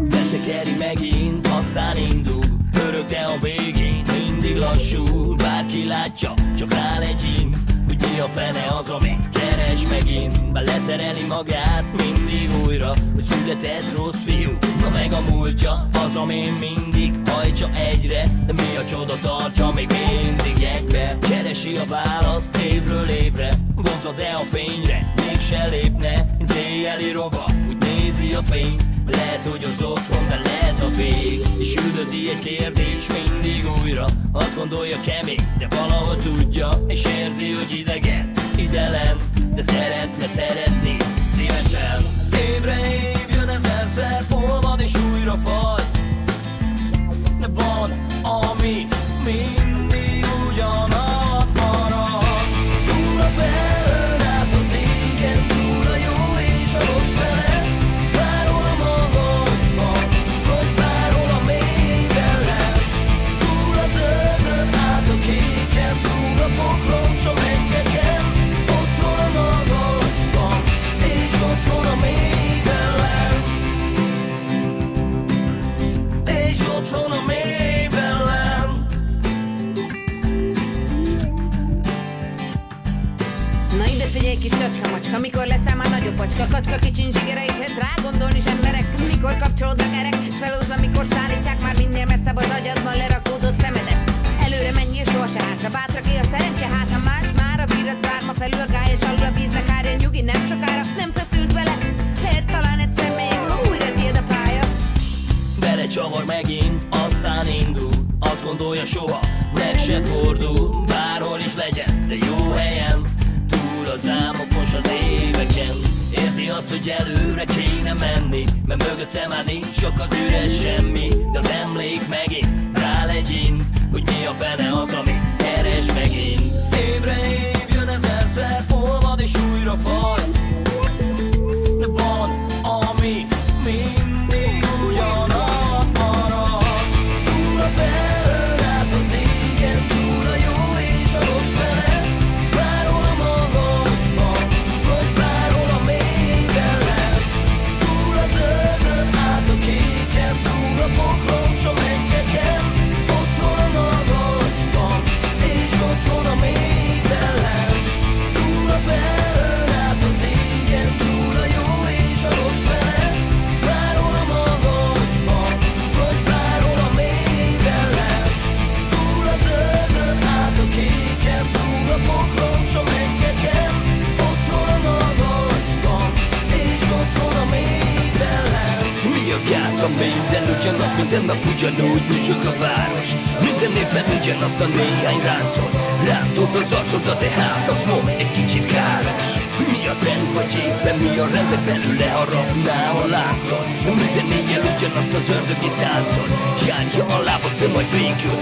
Beszekeri megint, aztán indul. Örök, de a végén mindig lassú Bárki látja, csak rá legyint Hogy mi a fene az, amit keres megint? Bár leszereli magát mindig újra. Hogy született rossz fiú, na meg a múltja. Az, ami mindig hajtsa egyre. De mi a csoda tartsa még mindig egybe? Keresi a választ évről évre. Vonzod-e a fényre, mégse lépne. Mint éjjeli rova, nézi a fényt lehet, hogy az otthon, de lehet a vég. És üldözi egy kérdés mindig újra. Azt gondolja kemény, de valahol tudja És érzi, hogy idegen, idelen De szeretne szeretni, szívesen. Évre év jön ezerszer, olvad és újra faj. De van, ami mindig kis csacska macska, mikor leszel már nagyobb pacska Kacska kicsin zsigereidhez rá gondolni sem merek Mikor kapcsolódnak erek, és felúzva mikor szállítják Már minél messzebb az agyadban lerakódott szemedet. Előre menj és soha se hátra, bátra ki a szerencse Hát ha más már a vírat bárma felül a gály És alul a víznek árja nyugi, nem sokára Nem feszülsz bele, lehet talán egyszer még Ha újra tiéd a pálya. Belecsavar megint, aztán indul. Azt gondolja soha, meg se fordul. Bárhol is legyen, de jó helyen Túl az álmokon s az éveken. Érzi azt, hogy előre kéne menni Mert mögötte már nincs sok az üres semmi. De az emlék megint rá legyint Hogy mi a fene az, ami keres megint. Évre év jön ezerszer, olvad és újra faj. De van, ami mindig a minden ugyanaz, minden nap ugyanúgy nyüzsög a város. Minden évben ugyanazt a néhány ráncot. Látod az arcodat, de hát az mond egy kicsit káros. Mi a trend vagy éppen mi a rend, belül leharapná a láncot Minden éjjel ugyanazt az ördögi táncot. Járja a lábad, te majd végül